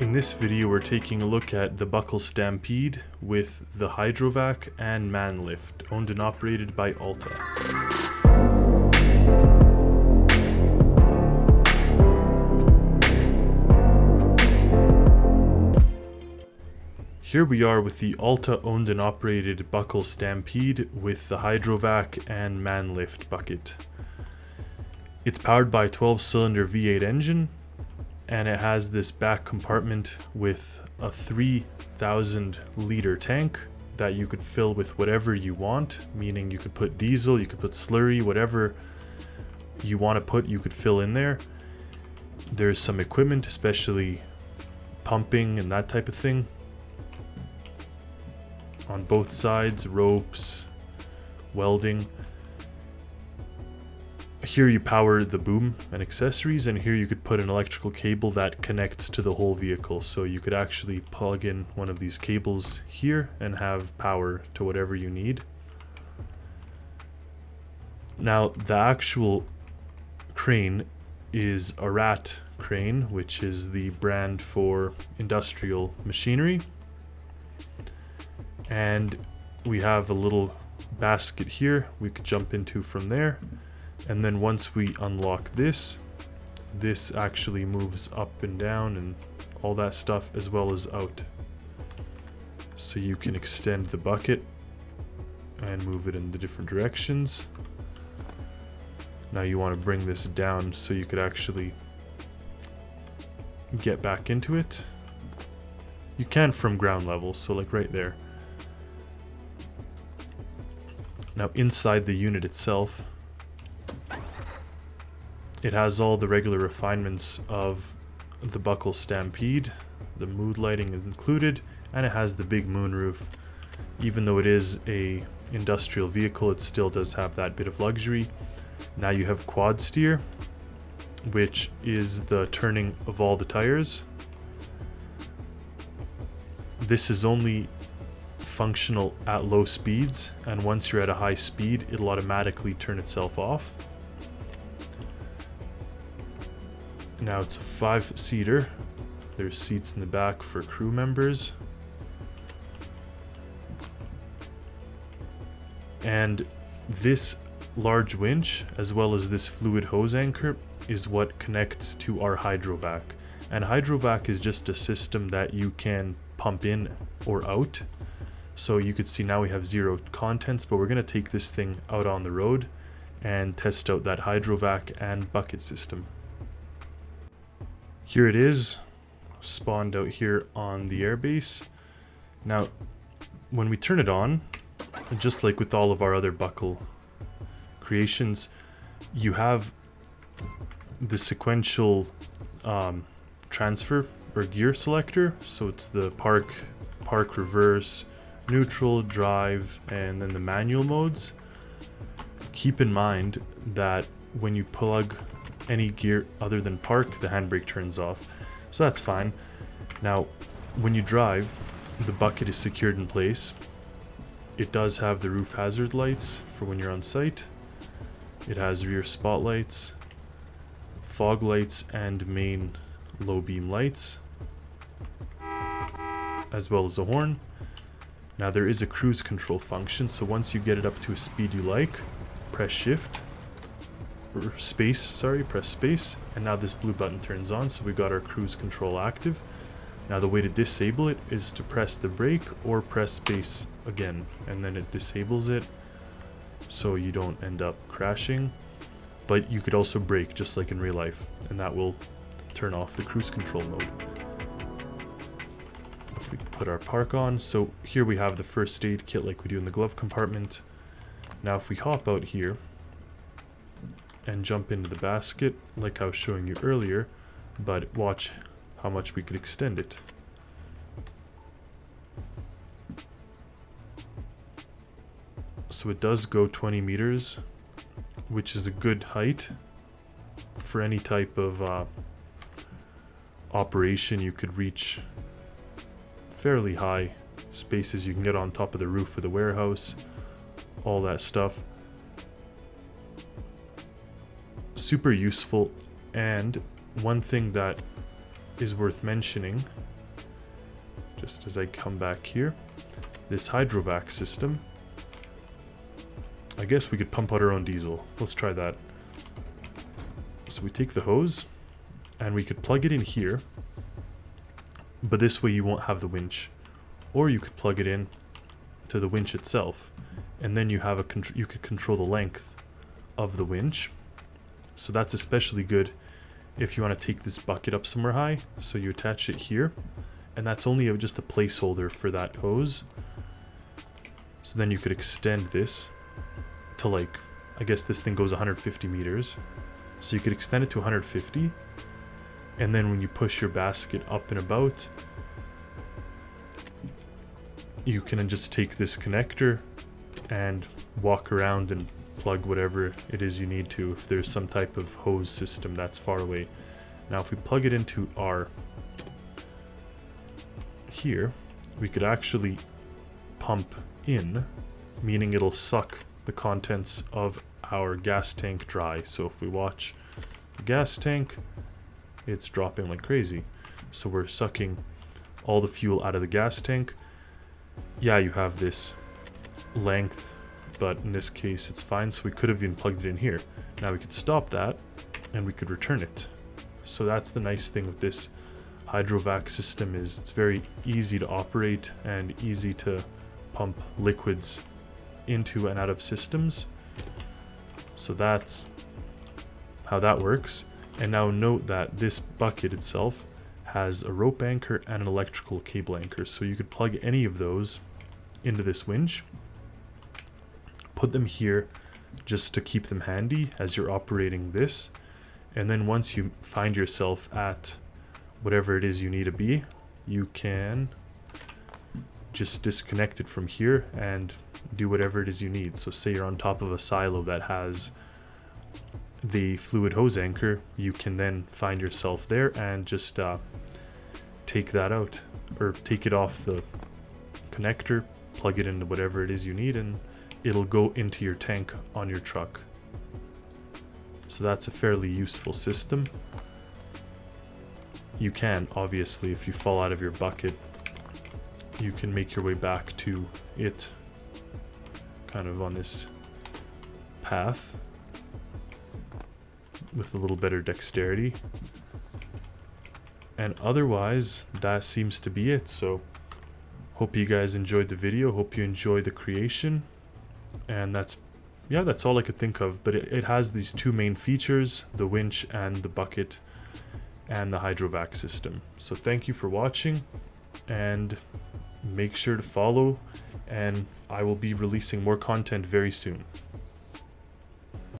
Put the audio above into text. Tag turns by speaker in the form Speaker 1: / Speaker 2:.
Speaker 1: In this video we're taking a look at the Buckel Stampede with the Hydrovac and Manlift, owned and operated by Alta. Here we are with the Alta owned and operated Buckel Stampede with the Hydrovac and Manlift bucket. It's powered by a 12 cylinder V8 engine and it has this back compartment with a 3000 liter tank that you could fill with whatever you want, meaning you could put diesel, you could put slurry, whatever you want to put, you could fill in there. There's some equipment, especially pumping and that type of thing on both sides, ropes, welding. Here you power the boom and accessories, and here you could put an electrical cable that connects to the whole vehicle. So you could actually plug in one of these cables here and have power to whatever you need. Now, the actual crane is a rat crane, which is the brand for industrial machinery and we have a little basket here we could jump into from there and then once we unlock this this actually moves up and down and all that stuff as well as out. So you can extend the bucket and move it in the different directions. Now you want to bring this down so you could actually get back into it. You can from ground level so like right there. Now inside the unit itself, it has all the regular refinements of the Buckel Stampede, the mood lighting is included, and it has the big moonroof. Even though it is a industrial vehicle, it still does have that bit of luxury. Now you have quad steer, which is the turning of all the tires. This is only functional at low speeds and once you're at a high speed it'll automatically turn itself off. Now it's a five seater. There's seats in the back for crew members. And this large winch as well as this fluid hose anchor is what connects to our hydrovac. And hydrovac is just a system that you can pump in or out so you could see now we have zero contents, but we're going to take this thing out on the road and test out that hydrovac and bucket system. Here it is, spawned out here on the airbase. Now, when we turn it on, just like with all of our other Buckel creations, you have the sequential um, transfer or gear selector. So it's the park, park reverse, neutral, drive, and then the manual modes. Keep in mind that when you plug any gear other than park, the handbrake turns off. So that's fine. Now, when you drive, the bucket is secured in place. It does have the roof hazard lights for when you're on site. It has rear spotlights, fog lights, and main low beam lights, as well as a horn. Now there is a cruise control function, so once you get it up to a speed you like, press shift, space, sorry, press space, and now this blue button turns on, so we got our cruise control active. Now the way to disable it is to press the brake or press space again, and then it disables it, so you don't end up crashing. But you could also brake, just like in real life, and that will turn off the cruise control mode If we put our park on. So here we have the first aid kit like we do in the glove compartment. Now if we hop out here and jump into the basket like I was showing you earlier, but watch how much we could extend it. So it does go 20 meters, which is a good height for any type of uh, operation. You could reach fairly high spaces you can get on top of the roof of the warehouse, all that stuff. Super useful, and one thing that is worth mentioning, just as I come back here, this hydrovac system. I guess we could pump out our own diesel. Let's try that. So we take the hose, and we could plug it in here, but this way you won't have the winch. Or you could plug it in to the winch itself, and then you have a you could control the length of the winch. So that's especially good if you want to take this bucket up somewhere high. So you attach it here, and that's only just a placeholder for that hose. So then you could extend this to like, I guess this thing goes 150 meters. So you could extend it to 150, and then when you push your basket up and about, you can just take this connector and walk around and plug whatever it is you need to if there's some type of hose system that's far away. Now if we plug it into our here, we could actually pump in, meaning it'll suck the contents of our gas tank dry. So if we watch the gas tank, it's dropping like crazy. So we're sucking all the fuel out of the gas tank. Yeah, you have this length but in this case it's fine, so we could have even plugged it in here. Now we could stop that, and we could return it. So that's the nice thing with this hydrovac system is it's very easy to operate and easy to pump liquids into and out of systems. So that's how that works. And now note that this bucket itself has a rope anchor and an electrical cable anchor. So you could plug any of those into this winch put them here just to keep them handy as you're operating this. And then once you find yourself at whatever it is you need to be, you can just disconnect it from here and do whatever it is you need. So say you're on top of a silo that has the fluid hose anchor, you can then find yourself there and just uh, take that out or take it off the connector, plug it into whatever it is you need and it'll go into your tank on your truck. So that's a fairly useful system. You can, obviously, if you fall out of your bucket, you can make your way back to it kind of on this path with a little better dexterity. And otherwise, that seems to be it. So, hope you guys enjoyed the video. Hope you enjoy the creation and that's yeah that's all I could think of. But it, it has these two main features the winch and the bucket and the hydrovac system. So thank you for watching and make sure to follow and I will be releasing more content very soon